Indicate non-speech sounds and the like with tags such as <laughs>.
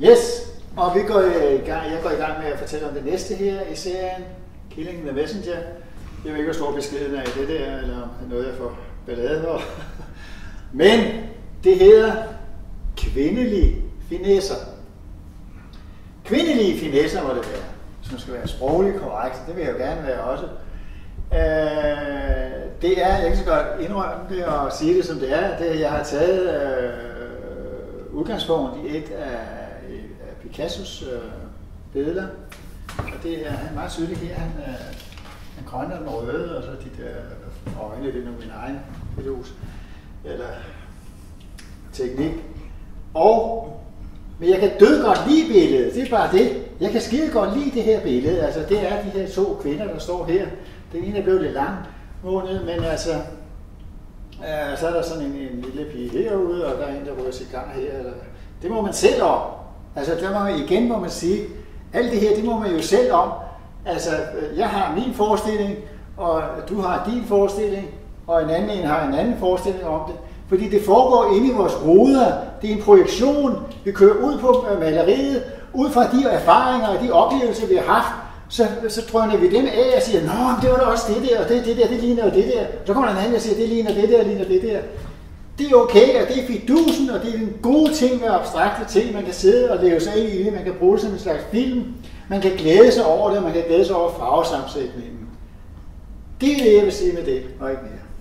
Yes, og vi går øh, i gang, jeg går i gang med at fortælle om det næste her i serien, Killing the Messenger. Jeg ved ikke, hvor stor beskeden er i det der, eller noget, jeg får ballade for. <laughs> Men det hedder kvindelige finesser. Kvindelige finesser må det være, som skal være sprogligt korrekt. Det vil jeg jo gerne være også. Øh, det er, jeg kan så godt indrømme det og sige det som det er, det jeg har taget øh, udgangspunkt i et af Picassos øh, billeder. Og det er han er meget tydelig her. Han øh, er den grønne og den røde, og så de der øjne, det er nu min egen pilus, eller teknik. Og, men jeg kan død godt lide billedet, det er bare det. Jeg kan skide godt lide det her billede. Altså, det er de her to kvinder, der står her. Den ene er blevet lidt lang måned, men altså, øh, så er der sådan en, en lille pige herude, og der er en, der ryger gang her. Eller, det må man selv om. Altså, der må man, igen må man sige, alt det her, det må man jo selv om. Altså, jeg har min forestilling, og du har din forestilling, og en anden en har en anden forestilling om det. Fordi det foregår inde i vores hoveder. Det er en projektion. Vi kører ud på øh, maleriet, ud fra de erfaringer og de oplevelser, vi har haft, så, så drøner vi dem af og siger, Nå, det var da også det der, og det, det der, det ligner jo det der. Så kommer der en anden og siger, det ligner det der, ligner det der. Det er okay, og det er fidusen, og det er en god ting med abstrakte ting, man kan sidde og leve sig ind i det, man kan bruge det som en slags film, man kan glæde sig over det, og man kan glæde sig over farvesammensætningen. Det er det, jeg vil sige med det, og ikke mere.